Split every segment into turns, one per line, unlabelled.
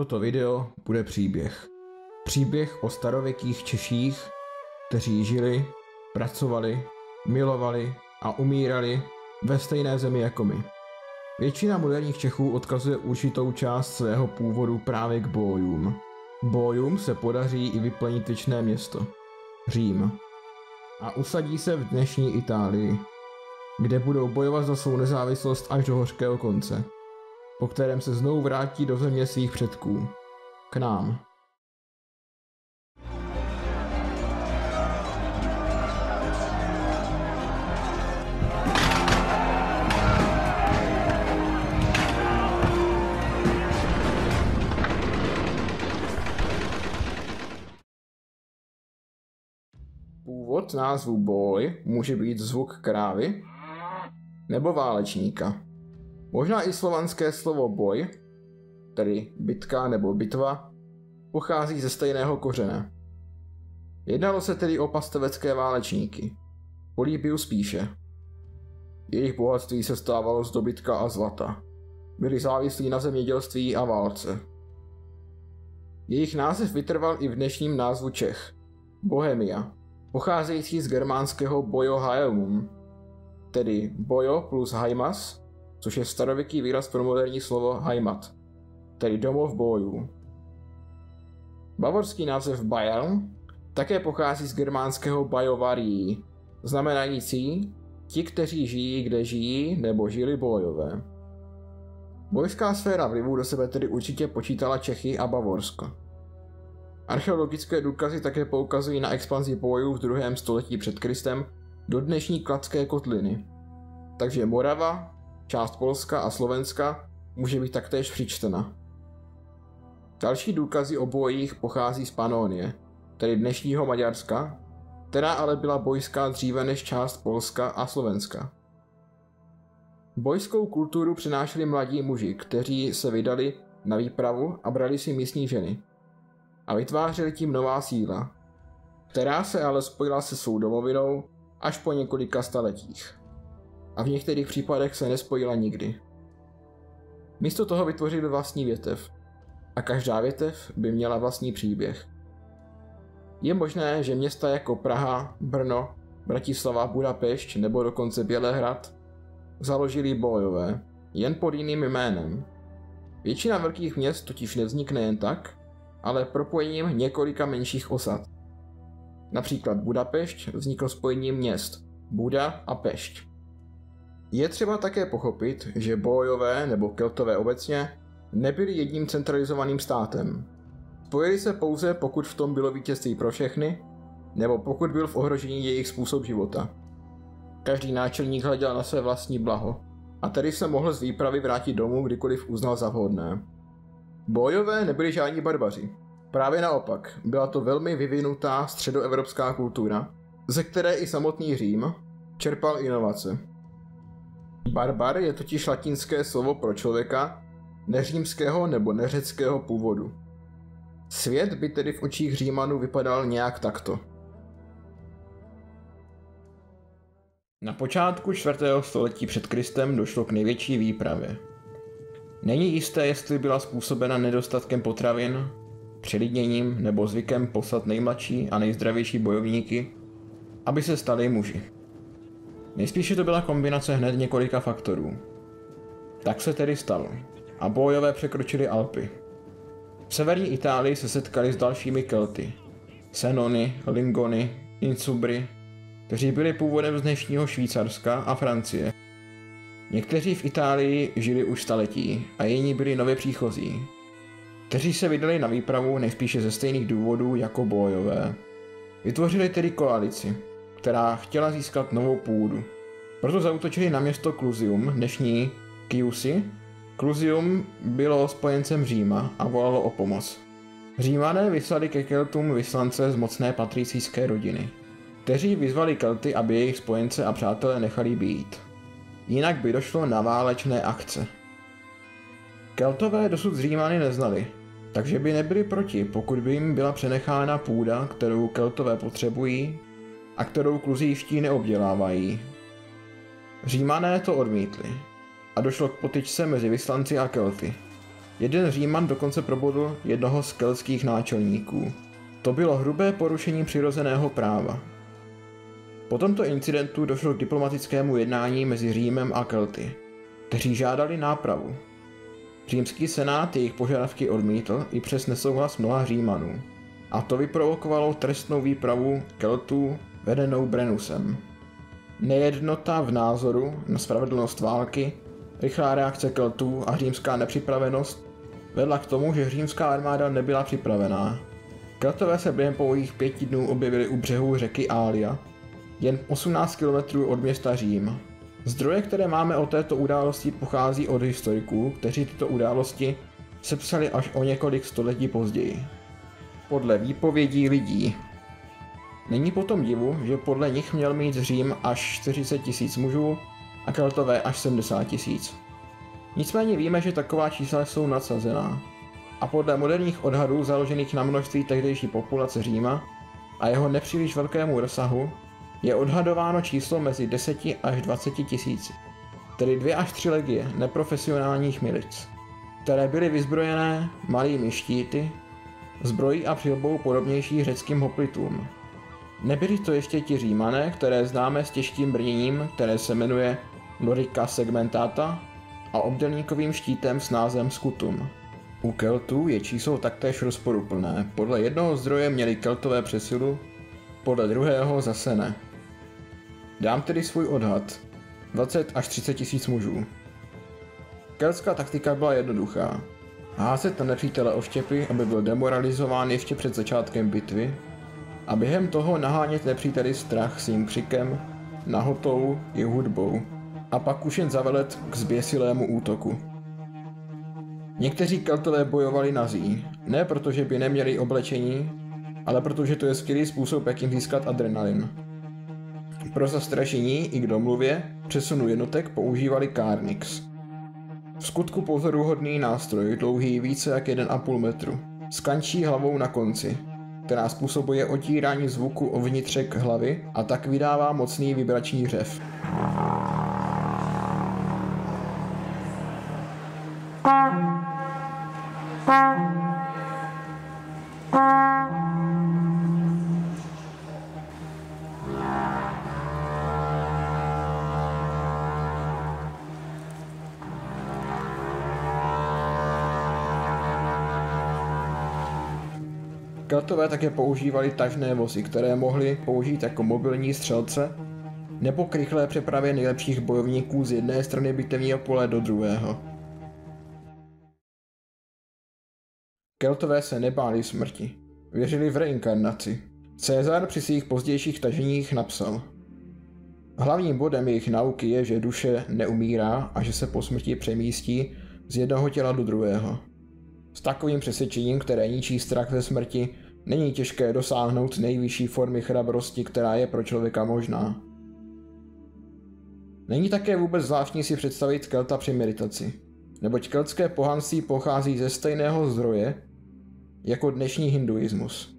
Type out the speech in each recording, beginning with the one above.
Toto video bude příběh. Příběh o starověkých Češích, kteří žili, pracovali, milovali a umírali ve stejné zemi jako my. Většina moderních Čechů odkazuje určitou část svého původu právě k bojům. Bojům se podaří i vyplenit věčné město. Řím. A usadí se v dnešní Itálii, kde budou bojovat za svou nezávislost až do hořkého konce, po kterém se znovu vrátí do země svých předků. K nám. Původ názvu boj může být zvuk krávy nebo válečníka. Možná i slovanské slovo boj, tedy bitka nebo bitva, pochází ze stejného kořene. Jednalo se tedy o pastevecké válečníky. Políbius píše. Jejich bohatství se stávalo z dobytka a zlata. Byli závislí na zemědělství a válce. Jejich název vytrval i v dnešním názvu Čech. Bohemia, pocházející z germánského bojo haemum, tedy bojo plus haimas, což je starověký výraz pro moderní slovo heimat, tedy domov bojů. Bavorský název Bayern také pochází z germánského bajovarii, znamenající ti, kteří žijí, kde žijí, nebo žili bojové. Bojská sféra vlivu do sebe tedy určitě počítala Čechy a Bavorsko. Archeologické důkazy také poukazují na expanzi bojů v druhém století před Kristem do dnešní Kladské kotliny. Takže Morava, část Polska a Slovenska může být taktéž přičtena. Další důkazy o bojích pochází z Panónie, tedy dnešního Maďarska, která ale byla bojská dříve než část Polska a Slovenska. Bojskou kulturu přinášeli mladí muži, kteří se vydali na výpravu a brali si místní ženy. A vytvářeli tím nová síla, která se ale spojila se svou domovinou až po několika staletích. A v některých případech se nespojila nikdy. Místo toho vytvořili vlastní větev. A každá větev by měla vlastní příběh. Je možné, že města jako Praha, Brno, Bratislava, Budapešť nebo dokonce Bělehrad založili bojové, jen pod jiným jménem. Většina velkých měst totiž nevznikne jen tak, ale propojením několika menších osad. Například Budapešť vznikl spojením měst Buda a Pešť. Je třeba také pochopit, že bojové nebo keltové obecně nebyli jedním centralizovaným státem. Spojili se pouze, pokud v tom bylo vítězství pro všechny, nebo pokud byl v ohrožení jejich způsob života. Každý náčelník hleděl na své vlastní blaho a tedy se mohl z výpravy vrátit domů, kdykoliv uznal za vhodné. Bojové nebyli žádní barbaři. Právě naopak, byla to velmi vyvinutá středoevropská kultura, ze které i samotný Řím čerpal inovace. Barbar je totiž latinské slovo pro člověka neřímského nebo neřeckého původu. Svět by tedy v očích Římanů vypadal nějak takto. Na počátku 4. století před Kristem došlo k největší výpravě. Není jisté, jestli byla způsobena nedostatkem potravin, přelidněním nebo zvykem poslat nejmladší a nejzdravější bojovníky, aby se stali muži. Nejspíše to byla kombinace hned několika faktorů. Tak se tedy stalo a bojové překročili Alpy. V severní Itálii se setkali s dalšími Kelty. Senony, Lingony, Insubry, kteří byli původem z dnešního Švýcarska a Francie. Někteří v Itálii žili už staletí a jiní byli nově příchozí, kteří se vydali na výpravu nejspíše ze stejných důvodů jako bojové. Vytvořili tedy koalici, která chtěla získat novou půdu. Proto zautočili na město Clusium, dnešní Chiusi. Clusium bylo spojencem Říma a volalo o pomoc. Římané vyslali ke Keltům vyslance z mocné patricijské rodiny, kteří vyzvali Kelty, aby jejich spojence a přátelé nechali být. Jinak by došlo na válečné akce. Keltové dosud Římany neznali, takže by nebyli proti, pokud by jim byla přenechána půda, kterou Keltové potřebují a kterou kluzívští neobdělávají. Římané to odmítli a došlo k potyčce mezi vyslanci a Kelty. Jeden Říman dokonce probodl jednoho z keltských náčelníků. To bylo hrubé porušení přirozeného práva. Po tomto incidentu došlo k diplomatickému jednání mezi Římem a Kelty, kteří žádali nápravu. Římský senát jejich požadavky odmítl i přes nesouhlas mnoha Římanů. A to vyprovokovalo trestnou výpravu Keltů vedenou Brenusem. Nejednota v názoru na spravedlnost války, rychlá reakce Keltů a římská nepřipravenost vedla k tomu, že římská armáda nebyla připravená. Keltové se během pouhých pěti dnů objevili u břehu řeky Ália, jen 18 km od města Řím. Zdroje, které máme o této události, pochází od historiků, kteří tyto události sepsali až o několik století později. Podle výpovědí lidí. Není potom divu, že podle nich měl mít Řím až 40 tisíc mužů a Keltové až 70 tisíc. Nicméně víme, že taková čísla jsou nadsazená. A podle moderních odhadů založených na množství tehdejší populace Říma a jeho nepříliš velkému rozsahu je odhadováno číslo mezi 10 až 20 tisíci, tedy dvě až tři legie neprofesionálních milic, které byly vyzbrojené malými štíty, zbrojí a přilbou podobnější řeckým hoplitům. Nebyli to ještě ti římané, které známe s těžkým brněním, které se jmenuje Lorica segmentata a obdelníkovým štítem s názem Scutum. U Keltů je číslo taktéž rozporuplné. Podle jednoho zdroje měli Keltové přesilu, podle druhého zase ne. Dám tedy svůj odhad. 20 až 30 tisíc mužů. Keltská taktika byla jednoduchá. Házet na nepřítele oštěpy, aby byl demoralizován ještě před začátkem bitvy, a během toho nahánět nepříteli strach svým křikem, nahotou i hudbou, a pak už jen zavelet k zběsilému útoku. Někteří keltové bojovali nazí, ne protože by neměli oblečení, ale protože to je skvělý způsob, jak jim získat adrenalin. Pro zastrašení i k domluvě přesunu jednotek používali Carnix. V skutku pozoruhodný nástroj, dlouhý více jak 1,5 metru, s kančí hlavou na konci, která způsobuje otírání zvuku o vnitřek hlavy a tak vydává mocný vibrační řev. Keltové také používali tažné vozy, které mohly použít jako mobilní střelce nebo k rychlé přepravě nejlepších bojovníků z jedné strany bitevního pole do druhého. Keltové se nebáli smrti. Věřili v reinkarnaci. Cezar při svých pozdějších taženích napsal Hlavním bodem jejich nauky je, že duše neumírá a že se po smrti přemístí z jednoho těla do druhého. S takovým přesvědčením, které ničí strach ze smrti, není těžké dosáhnout nejvyšší formy chrabrosti, která je pro člověka možná. Není také vůbec zvláštní si představit Kelta při meditaci, neboť keltské pohanství pochází ze stejného zdroje jako dnešní hinduismus.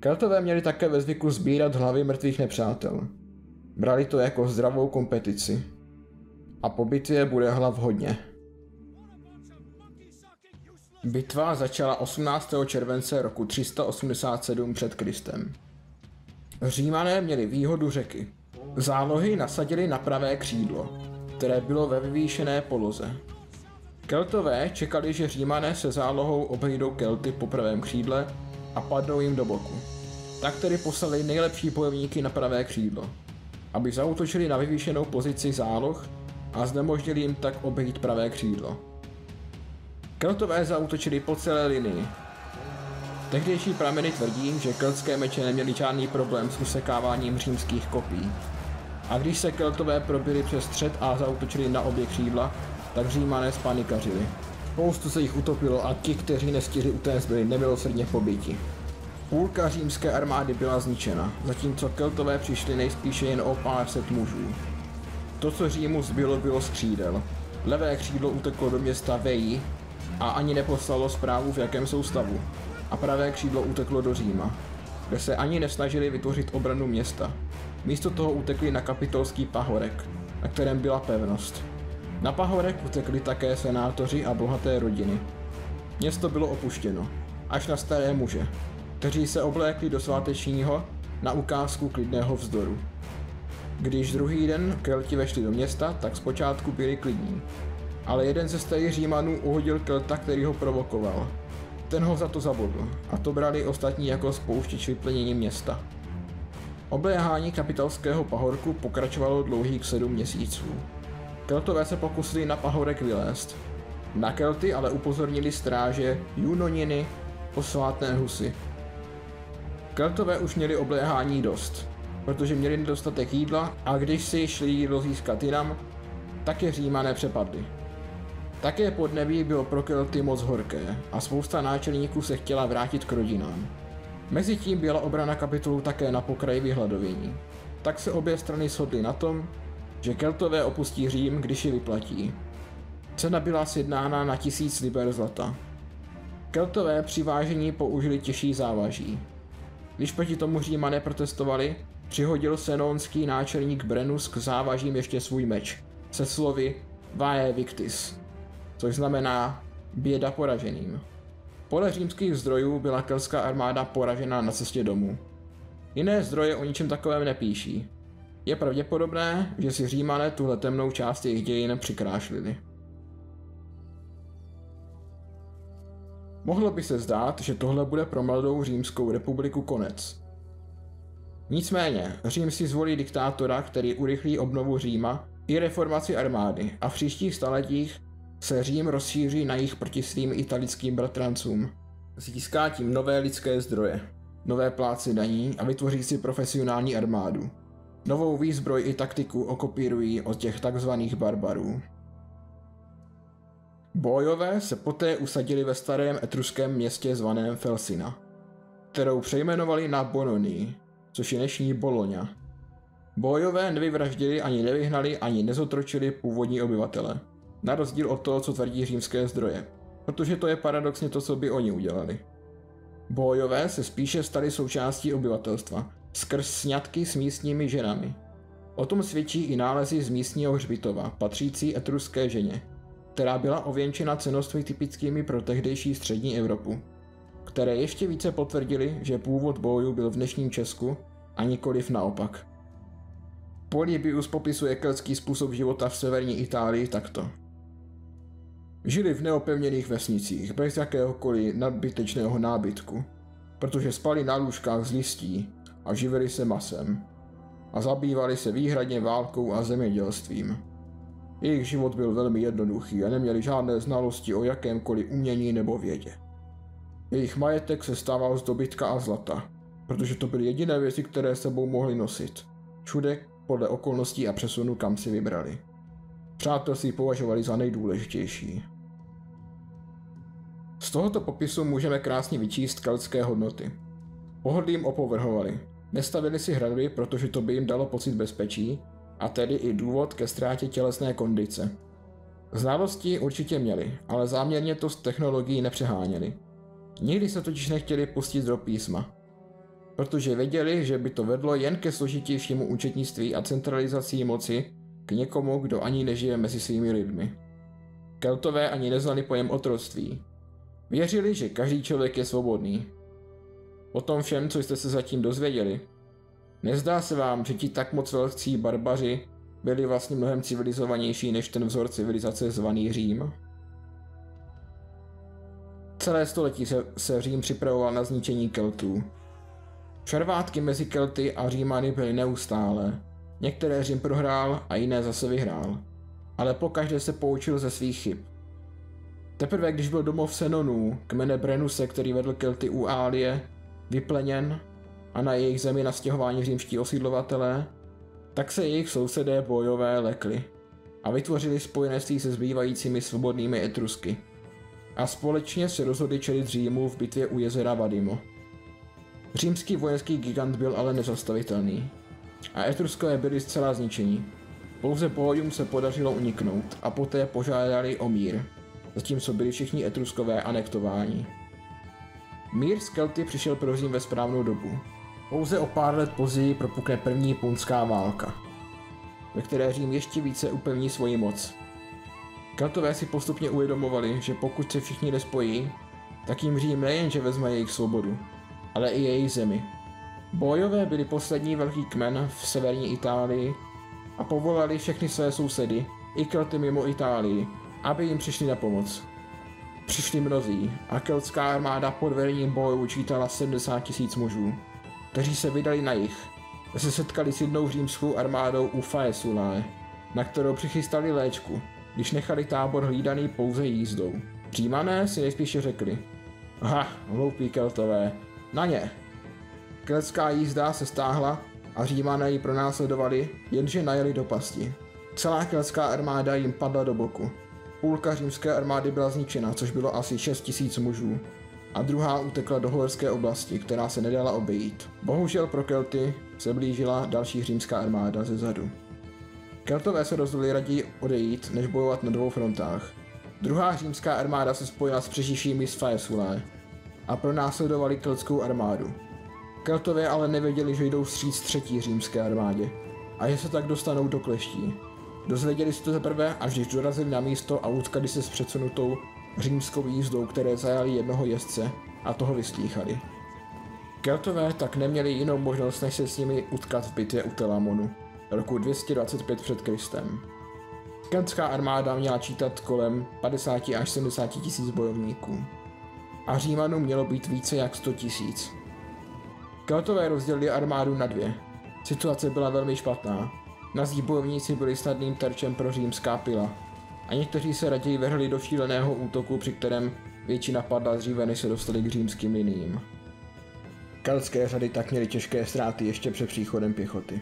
Keltové měli také ve zvyku sbírat hlavy mrtvých nepřátel. Brali to jako zdravou kompetici. A po bitvě bude hlav hodně. Bitva začala 18. července roku 387 před Kristem. Římané měli výhodu řeky. Zálohy nasadili na pravé křídlo, které bylo ve vyvýšené poloze. Keltové čekali, že Římané se zálohou obejjdou Kelty po pravém křídle a padnou jim do boku. Tak tedy poslali nejlepší bojovníky na pravé křídlo, aby zautočili na vyvýšenou pozici záloh a znemožnili jim tak obejít pravé křídlo. Keltové zautočili po celé linii. Tehdejší prameny tvrdí, že keltské meče neměly žádný problém s usekáváním římských kopí. A když se Keltové probili přes střed a zautočili na obě křídla, tak římané spanikařili. Spoustu se jich utopilo a ti, kteří nestihli utéct, byli nemilosrdně pobyti. Půlka římské armády byla zničena, zatímco Keltové přišli nejspíše jen o pár set mužů. To, co Římu zbylo, bylo skřídel. Levé křídlo uteklo do města Veji a ani neposlalo zprávu, v jakém jsou stavu. A pravé křídlo uteklo do Říma, kde se ani nesnažili vytvořit obranu města. Místo toho utekli na kapitolský pahorek, na kterém byla pevnost. Na Pahorek utekli také senátoři a bohaté rodiny. Město bylo opuštěno, až na staré muže, kteří se oblékli do svátečního na ukázku klidného vzdoru. Když druhý den Kelti vešli do města, tak zpočátku byli klidní. Ale jeden ze starých Římanů uhodil Kelta, který ho provokoval. Ten ho za to zabodl a to brali ostatní jako spouštěč vyplnění města. Obléhání kapitalského pahorku pokračovalo dlouhých sedm měsíců. Keltové se pokusili na pahorek vylézt. Na Kelty ale upozornili stráže Junoniny posvátné husy. Keltové už měli obléhání dost, protože měli nedostatek jídla a když si šli jídlo získat jinam, tak je římané přepadli. Také podnebí bylo pro Kelty moc horké a spousta náčelníků se chtěla vrátit k rodinám. Mezitím byla obrana kapitolu také na pokraji vyhladovění. Tak se obě strany shodly na tom, že Keltové opustí Řím, když je vyplatí. Cena byla sjednána na tisíc liber zlata. Keltové při vážení použili těžší závaží. Když proti tomu Římané protestovali, přihodil senonský náčelník Brennus k závažím ještě svůj meč, se slovy Vae Victis, což znamená běda poraženým. Podle římských zdrojů byla kelská armáda poražena na cestě domů. Jiné zdroje o ničem takovém nepíší. Je pravděpodobné, že si římané tuhle temnou část jejich dějin přikrášlili. Mohlo by se zdát, že tohle bude pro mladou římskou republiku konec. Nicméně, Řím si zvolí diktátora, který urychlí obnovu Říma i reformaci armády a v příštích staletích se Řím rozšíří na jich proti svým italickým bratrancům. Získá tím nové lidské zdroje, nové pláci daní a vytvoří si profesionální armádu. Novou výzbroj i taktiku okopírují od těch takzvaných barbarů. Bojové se poté usadili ve starém etruském městě zvaném Felsina, kterou přejmenovali na Bononii, což je dnešní Boloňa. Bojové nevyvraždili ani nevyhnali ani nezotročili původní obyvatele, na rozdíl od toho, co tvrdí římské zdroje, protože to je paradoxně to, co by oni udělali. Bojové se spíše stali součástí obyvatelstva, skrz sňatky s místními ženami. O tom svědčí i nálezy z místního hřbitova, patřící etruské ženě, která byla ověnčena cenoství typickými pro tehdejší střední Evropu, které ještě více potvrdili, že původ bojů byl v dnešním Česku a nikoliv naopak. Polybius popisuje keltský způsob života v severní Itálii takto. Žili v neopevněných vesnicích, bez jakéhokoliv nadbytečného nábytku, protože spali na lůžkách z listí a živili se masem. A zabývali se výhradně válkou a zemědělstvím. Jejich život byl velmi jednoduchý a neměli žádné znalosti o jakémkoliv umění nebo vědě. Jejich majetek se stával z dobytka a zlata, protože to byly jediné věci, které sebou mohli nosit. Všude podle okolností a přesunu, kam si vybrali. Přátelství považovali za nejdůležitější. Z tohoto popisu můžeme krásně vyčíst keltské hodnoty. Pohodlím opovrhovali. Nestavili si hrady, protože to by jim dalo pocit bezpečí, a tedy i důvod ke ztrátě tělesné kondice. Znalosti určitě měli, ale záměrně to s technologií nepřeháněli. Nikdy se totiž nechtěli pustit do písma, protože věděli, že by to vedlo jen ke složitějšímu účetnictví a centralizací moci k někomu, kdo ani nežije mezi svými lidmi. Keltové ani neznali pojem otroctví. Věřili, že každý člověk je svobodný. O tom všem, co jste se zatím dozvěděli, Nezdá se vám, že ti tak moc velcí barbaři byli vlastně mnohem civilizovanější než ten vzor civilizace zvaný Řím? Celé století se, se Řím připravoval na zničení Keltů. Šarvátky mezi Kelty a Římany byly neustále. Některé Řím prohrál a jiné zase vyhrál. Ale pokaždé se poučil ze svých chyb. Teprve když byl domov Senonů, kmene Brenuse, který vedl Kelty u Álie, vypleněn, a na jejich zemi nastěhování římští osídlovatelé, tak se jejich sousedé bojové lekli a vytvořili spojenectví se zbývajícími svobodnými Etrusky. A společně se rozhodli čelit Římu v bitvě u jezera Vadimo. Římský vojenský gigant byl ale nezastavitelný a Etruskové byli zcela zničení. Pouze Podium se podařilo uniknout a poté požádali o mír, zatímco byli všichni Etruskové anektováni. Mír z Kelty přišel pro Řím ve správnou dobu, pouze o pár let později propukne první punská válka, ve které Řím ještě více upevní svoji moc. Keltové si postupně uvědomovali, že pokud se všichni nespojí, tak jim Řím nejenže vezme jejich svobodu, ale i jejich zemi. Bojové byli poslední velký kmen v severní Itálii a povolali všechny své sousedy, i Kelty mimo Itálii, aby jim přišli na pomoc. Přišli mnozí a keltská armáda pod vedením bojů čítala 70 tisíc mužů, kteří se vydali na jich, se setkali s jednou římskou armádou u Faesulae, na kterou přichystali léčku, když nechali tábor hlídaný pouze jízdou. Římané si nejspíše řekli, ha, hloupí keltové, na ně. Keltská jízda se stáhla a římané ji pronásledovali, jenže najeli do pasti. Celá keltská armáda jim padla do boku. Půlka římské armády byla zničena, což bylo asi 6 tisíc mužů, a druhá utekla do horské oblasti, která se nedala obejít. Bohužel pro Kelty se blížila další římská armáda ze zadu. Keltové se rozhodli raději odejít, než bojovat na dvou frontách. Druhá římská armáda se spojila s přeživšími z Faesulae a pronásledovali keltskou armádu. Keltové ale nevěděli, že jdou vstříc třetí římské armádě a že se tak dostanou do kleští. Dozvěděli se to teprve, až když dorazili na místo a utkali se s předsunutou římskou jízdou, které zajali jednoho jezdce a toho vyslýchali. Keltové tak neměli jinou možnost, než se s nimi utkat v bitvě u Telamonu roku 225 před Kristem. Keltská armáda měla čítat kolem 50 až 70 tisíc bojovníků. A Římanů mělo být více jak 100 tisíc. Keltové rozdělili armádu na dvě. Situace byla velmi špatná. Nazí bojovníci byli snadným terčem pro římská pila. A někteří se raději vrhli do šíleného útoku, při kterém většina padla dříve, než se dostali k římským liniím. Keltské řady tak měly těžké ztráty ještě před příchodem pěchoty.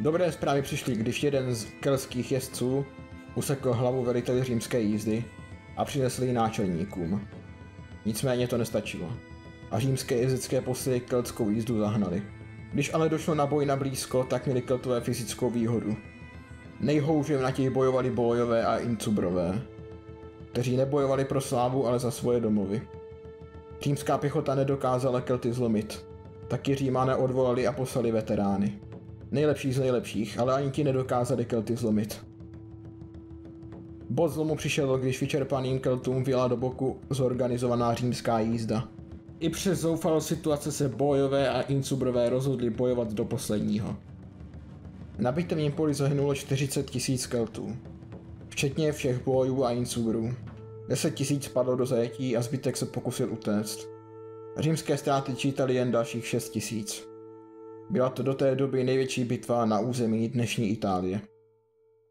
Dobré zprávy přišly, když jeden z kelských jezdců usekl hlavu veliteli římské jízdy a přinesl ji náčelníkům. Nicméně to nestačilo. A římské jezdecké posily keltskou jízdu zahnali. Když ale došlo na boj na blízko, tak měli keltové fyzickou výhodu. Nejhouže na těch bojovali bojové a incubrové, kteří nebojovali pro slávu, ale za svoje domovy. Římská pěchota nedokázala kelty zlomit, taky římané odvolali a poslali veterány. Nejlepší z nejlepších, ale ani ti nedokázali kelty zlomit. Bod zlomu přišel, když vyčerpaným keltům vyla do boku zorganizovaná římská jízda. I přes zoufalou situace se bojové a incubrové rozhodli bojovat do posledního. Na bitevním poli zahynulo 40 tisíc keltů, včetně všech bojů a incubrů. 10 tisíc padlo do zajetí a zbytek se pokusil utéct. Římské ztráty čítali jen dalších 6 tisíc. Byla to do té doby největší bitva na území dnešní Itálie.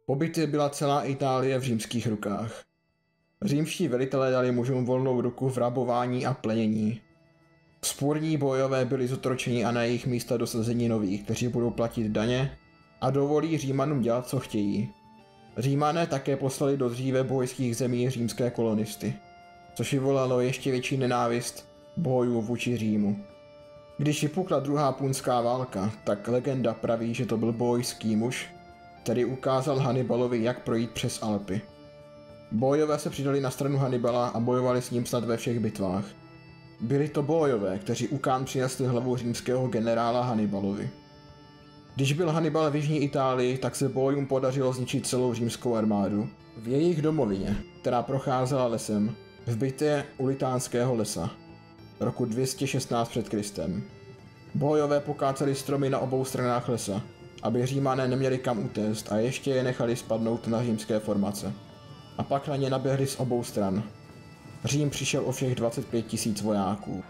Po bitvě byla celá Itálie v římských rukách. Římští velitelé dali mužům volnou ruku v rabování a plenění. Spůrní bojové byli zotročeni a na jejich místa dosazení nových, kteří budou platit daně a dovolí Římanům dělat, co chtějí. Římané také poslali do dříve bojských zemí římské kolonisty, což vyvolalo ještě větší nenávist bojů vůči Římu. Když vypukla druhá punská válka, tak legenda praví, že to byl bojský muž, který ukázal Hannibalovi, jak projít přes Alpy. Bojové se přidali na stranu Hannibala a bojovali s ním snad ve všech bitvách. Byli to bojové, kteří u Kán přinesli hlavu římského generála Hannibalovi. Když byl Hannibal v jižní Itálii, tak se bojům podařilo zničit celou římskou armádu. V jejich domovině, která procházela lesem, v bitvě u Litánského lesa, roku 216 před Kristem. Bojové pokáceli stromy na obou stranách lesa, aby římané neměli kam utéct a ještě je nechali spadnout na římské formace. A pak na ně naběhli z obou stran. Řím přišel o všech 25 tisíc vojáků.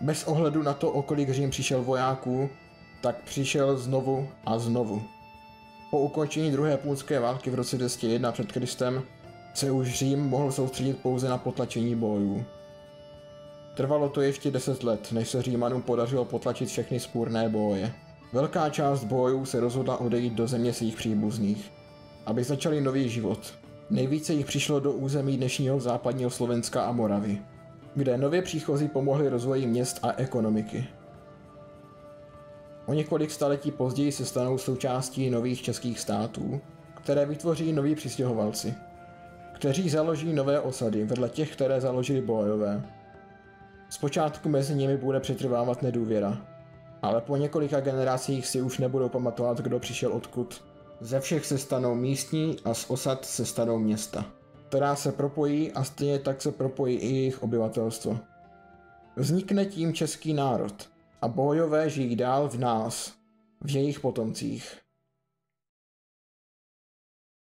Bez ohledu na to, o kolik Řím přišel vojáků, tak přišel znovu a znovu. Po ukončení druhé půlské války v roce 201 před Kristem se už Řím mohl soustředit pouze na potlačení bojů. Trvalo to ještě 10 let, než se Římanům podařilo potlačit všechny spůrné boje. Velká část bojů se rozhodla odejít do země svých příbuzných, aby začali nový život. Nejvíce jich přišlo do území dnešního západního Slovenska a Moravy kde nově příchozí pomohli rozvoji měst a ekonomiky. O několik staletí později se stanou součástí nových českých států, které vytvoří noví přistěhovalci, kteří založí nové osady vedle těch, které založili bojové. Zpočátku mezi nimi bude přetrvávat nedůvěra, ale po několika generacích si už nebudou pamatovat, kdo přišel odkud. Ze všech se stanou místní a z osad se stanou města, která se propojí a stejně tak se propojí i jejich obyvatelstvo. Vznikne tím český národ a bojové žijí dál v nás, v jejich potomcích.